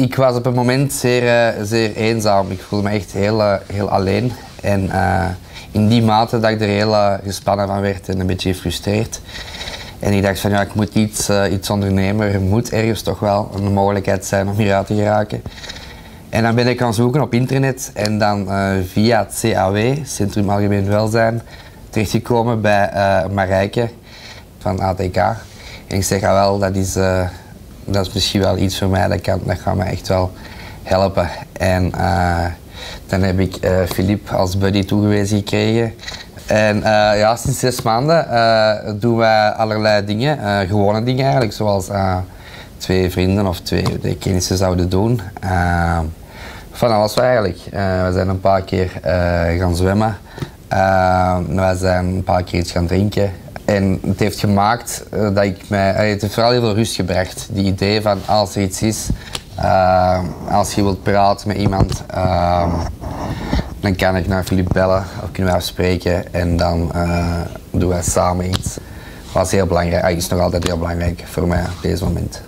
ik was op het moment zeer, eh, zeer eenzaam. Ik voelde me echt heel, eh, heel alleen. En eh, in die mate dat ik er heel gespannen van werd en een beetje gefrustreerd. En ik dacht van ja, ik moet iets, iets ondernemen. Er moet ergens toch wel een mogelijkheid zijn om hieruit te geraken. En dan ben ik gaan zoeken op internet en dan via het CAW, Centrum Algemeen Welzijn, terechtgekomen bij Marijke van ATK. En ik zeg, ah wel, dat is, dat is misschien wel iets voor mij, dat, kan, dat gaat me echt wel helpen. En eh, dan heb ik eh Filip als buddy toegewezen gekregen. En eh, ja, sinds zes maanden eh, doen wij allerlei dingen, eh, gewone dingen eigenlijk, zoals eh, twee vrienden of twee kennissen zouden doen. Eh, van alles eigenlijk. Eh, we zijn een paar keer eh, gaan zwemmen. Uh, we zijn een paar keer iets gaan drinken. En het heeft gemaakt eh, dat ik mij... eh, het heeft vooral heel veel rust gebracht. Die idee van als er iets is, eh, als je wilt praten met iemand, dan kan ik naar Filip bellen of kunnen we afspreken en dan doen wij samen iets. Dat was heel belangrijk, ah, is nog altijd heel belangrijk voor mij op deze moment.